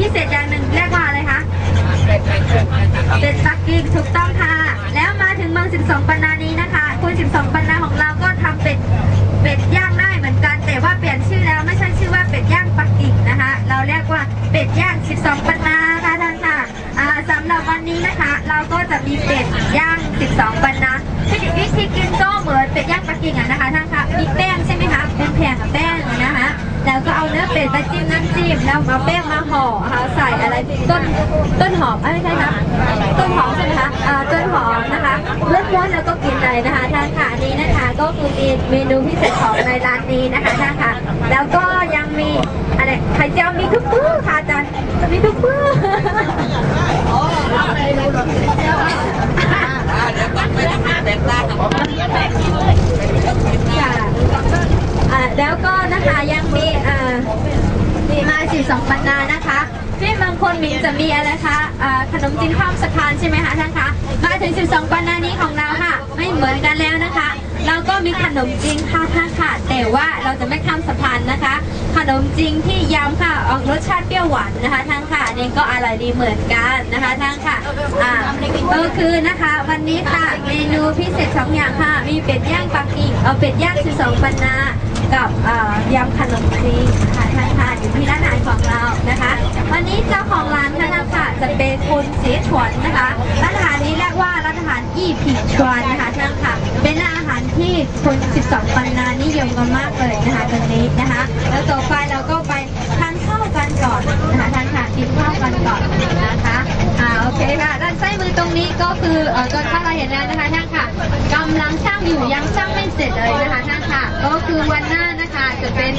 พิเศษอย่างหนึ่งเรียกว่าอะไรคะเป็ดปักกิ่งถูกต้องค่ะ แล้วมาถึงเมือง 12 ปันนานี้นะคะ คุณ 12 ปันนาของเราก็ทำเป็ดเป็ดย่างได้เหมือนกัน แต่ว่าเปลี่ยนชื่อแล้วไม่ใช่ชื่อว่าเป็ดย่างปักกิ่งนะคะ เราเรียกว่าเป็ดย่าง 12 ปันนาค่ะท่านค่ะสำหรับวันนี้นะคะ เราก็จะมีเป็ดย่าง 12 ปันนาวิธีวิธีกินก็เหมือนเป็ดย่างปักกิ่งอะนะคะท่านค่ะมีแป้งใช่ไหมคะเป็นแผ่นกับแป้งนะคะแล้วก็เอาเนื้อเป็ดมาจิ้มน้ำจิ้มแล้วเอาแป้งมาห่อ ต้นต้นหอมเอ้ยไม่ใช่นะต้นหอมใช่ไหมคะอ่าต้นหอมนะคะม้วนๆแล้วก็กินเลยนะคะท่านค่ะอันนี้นะคะก็คือมีเมนูพิเศษของในร้านนี้นะคะท่านค่ะแล้วก็ยังมีอะไรไข่เจียวมีทุกมื้อค่ะอาจารย์มีทุกมื้อ ค่ะอ่าแล้วก็นะคะยังมีอ่ามีมาสิสองปันนานะคะที่บางคนมิน จะมีอะไรคะขนมจีนข้ามสะพานใช่ไหมคะท่านคะ มาถึง 12 ปันนานี้ของเราค่ะ ไม่เหมือนกันแล้วนะคะ เราก็มีขนมจีนค่ะท่านค่ะ แต่ว่าเราจะไม่ข้ามสะพานนะคะ ขนมจีนที่ยำค่ะ ออกรสชาติเปรี้ยวหวานนะคะท่านค่ะนนี่ก็อร่อยดีเหมือนกันนะคะท่านค่ะอ่าก็คือนะคะ วันนี้ค่ะ เมนูพิเศษสองอย่างค่ะ มีเป็ดย่างปักกิ่งเอาเป็ดย่าง 12 ปันนา กับยำขนมจีนค่ะท่านค่ะอยู่ที่ร้านอาหารของเรานะคะ วันนี้เจ้าของร้านค่ะค่ะจะเป็นคุณเสียฉวนนะคะร้านอาหารนี้เรียกว่าร้านอาหารยี่ผิดชวนนะคะท่านค่ะ เป็นร้านอาหารที่คน 12 ปันนานิยมกันมากเลยนะคะตรงนี้นะคะ แล้วต่อไปเราก็ไปทานข้าวกันก่อนนะคะท่านค่ะกินข้าวกันก่อน เคค่ะด้านซ้ายมือตรงนี้ก็คือเอ่อตอนถ้าเราเห็นแล้วนะคะท่านค่ะกำลังช่างอยู่ยังช่างไม่เสร็จเลยนะคะท่านค่ะ ก็คือวันหน้านะคะจะเป็น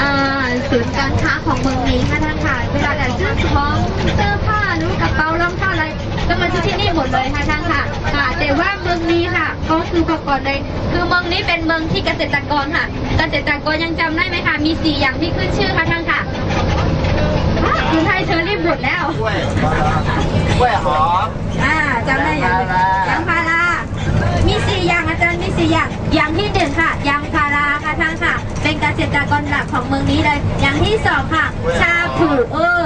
อ่าศูนย์การค้าของเมืองนี้ค่ะท่านค่ะเวลาจะซื้อของเสื้อผ้าหรือกระเป๋ารองเท้าอะไรก็มาซื้อที่นี่หมดเลยค่ะท่านค่ะค่ะแต่ว่าเมืองนี้ค่ะ ก็คือประกอบในคือเมืองนี้เป็นเมืองที่เกษตรกรค่ะ เกษตรกรยังจำได้ไหมคะมีสี่อย่างที่ขึ้นชื่อค่ะท่านค่ะคุณไทยเชอรี่บุตรแล้ว กล้วยกล้วยหอมอ่าจำได้อย่างหนึ่งยางพารายางพารา มีสี่อย่างอาจารย์มีสี่อย่าง อย่างที่หนึ่งค่ะยางพาราค่ะท่านค่ะ เป็นเกษตรกรหลักของเมืองนี้เลย อย่างที่สองค่ะ ชาผูเออ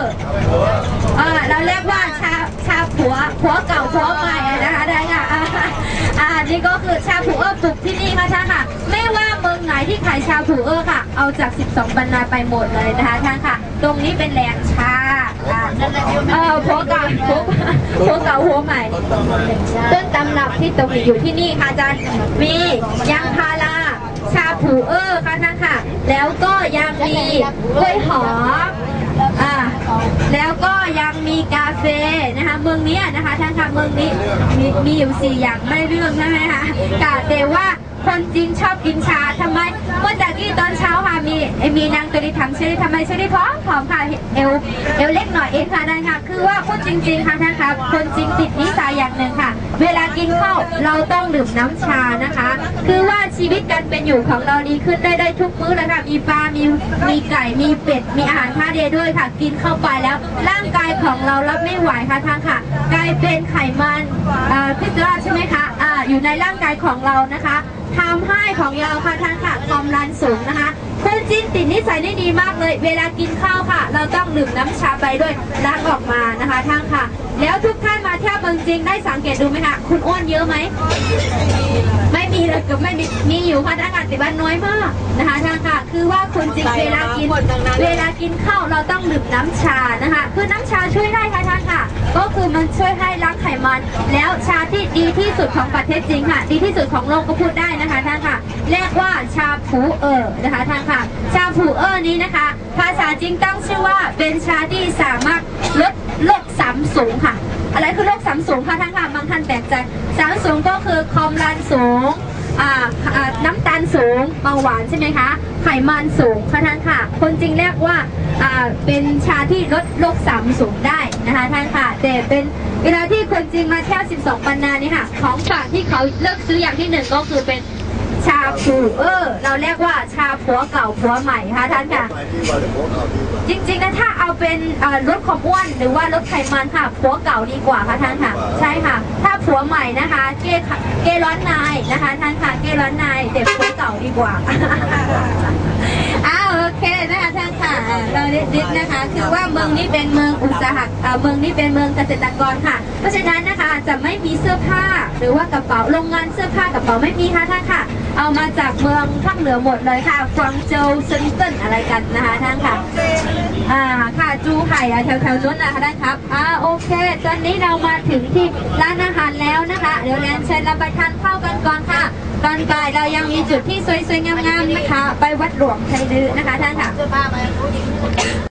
เออเราเรียกว่าชาชาผัวผัวเก่าผัวใหม่นะคะได้ค่ะอ่าอ่านี่ก็คือชาผูเออปลูกที่นี่ค่ะท่านค่ะ ไม่ว่าเมืองไหนที่ขายชาผูเออค่ะ เอาจาก 12 บรรณาไปหมดเลยนะคะท่านค่ะ ตรงนี้เป็นแหล่งชาอ่า เออผัวเก่าผัวผัวเก่าผัวใหม่ต้นตำรับที่ตรงนี้อยู่ที่นี่ค่ะอาจารย์มียางพาราชาผูเออค่ะท่านค่ะ แล้วก็ยังมีกล้วยหอมอ่าแล้วก็ยังมีกาแฟนะคะเมืองนี้นะคะท่านค่ะเมืองนี้มีมีอยู่สี่อย่างไม่เรื่องใช่ไหมคะกะแต่ว่า คนจีนชอบกินชาทำไมเมื่อจากที่ตอนเช้าค่ะมีมีนางตัวนี้ทำเชอรี่ทำไมเชอรี่พร้อมผอมค่ะเอวเอวเล็กหน่อยเองค่ะนั่นค่ะคือว่าพูดจริงๆค่ะท่านค่ะคนจีนติดนิสัยอย่างหนึ่งค่ะ เวลากินข้าวเราต้องดื่มน้ำชานะคะ คือว่าชีวิตการเป็นอยู่ของเราดีขึ้นได้ได้ทุกมื้อเลยค่ะมีปลา มีมีไก่ มีเป็ด มีอาหารท่าเดียด้วยค่ะ กินเข้าไปแล้ว ร่างกายของเรารับไม่ไหวค่ะทานค่ะกลายเป็นไขมันอ่อพิษราใช่ไหมคะอ่าอยู่ในร่างกายของเรานะคะ ทำให้ของเราค่ะท่านค่ะความดันสูงนะคะคนจีนติดนิสัยได้ดีมากเลย เวลากินข้าวค่ะ เราต้องดื่มน้ำชาไปด้วยล้างออกมานะคะท่านค่ะ แล้วทุกท่านมาเที่ยวเมืองจีนได้สังเกตดูไหมคะคุณอ้วนเยอะไหมไม่มีเลยกับไม่มีมีอยู่ค่ะท่านค่ะแต่ว่าน้อยมากนะคะท่านค่ะ คือว่าคนจริงเวลากินเวลากินข้าวเราต้องดื่มน้ำชานะคะ คือน้ำชาช่วยได้ค่ะท่านค่ะ ก็คือมันช่วยให้ล้างไขมัน แล้วชาที่ดีที่สุดของประเทศจริงค่ะ ดีที่สุดของโลกก็พูดได้ เรียกว่าชาผูเออนะคะท่านค่ะ ชาผูเออนี้นะคะ ภาษาจริงตั้งชื่อว่าเป็นชาที่สามารถลดโรคสามสูงค่ะ อะไรคือโรคสามสูงคะท่านค่ะบางท่านแปลกใจสามสูงก็คือความดันสูงน้ำตาลสูงเบาหวานใช่ไหมคะ ไขมันสูงค่ะท่านค่ะ คนจริงเรียกว่าอ่าเป็นชาที่ลดโรคสามสูงได้นะคะท่านค่ะ แต่เป็นเวลาที่คนจริงมาเที่ยว 12 ปันนานี่ค่ะ ของฝากที่เขาเลือกซื้ออย่างที่หนึ่งก็คือเป็น ชาผูเออ เราเรียกว่าชาผัวเก่าผัวใหม่ค่ะท่านค่ะ จริงๆนะถ้าเอาเป็นรถขอลดความอ้วนหรือว่าลดไขมันค่ะผัวเก่าดีกว่าค่ะท่านค่ะ ใช่ค่ะ ถ้าผัวใหม่นะคะ เกย์เกย์ร้อนนายนะคะ ท่านค่ะเกย์ร้อนนายแต่ผัวเก่าดีกว่า อ้าวโอเคนะคะท่านค่ะอ่าเราดิดนะคะ คือว่าเมืองนี้เป็นเมืองอุตสาหกรรมอ่าเมืองนี้เป็นเมืองเกษตรกรค่ะ เพราะฉะนั้นนะคะจะไม่มีเสื้อผ้าหรือว่ากระเป๋าโรงงานเสื้อผ้ากระเป๋าไม่มีค่ะท่านค่ะ เอามาจากเมืองภาคเหนือหมดเลยค่ะฟรังโจวเซนเติ้นอะไรกันนะคะท่านค่ะอ่าค่ะจูไห่อะแถวแถวๆนู้นนะคะท่านครับอ่าโอเค ตอนนี้เรามาถึงที่ร้านอาหารแล้วนะคะ เดี๋ยวเรียนเชิญเราไปทานข้าวกันก่อนค่ะ ตอนบ่ายเรายังมีจุดที่สวยๆงามๆนะคะ ไปวัดหลวงไทยดื้อนะคะท่านค่ะ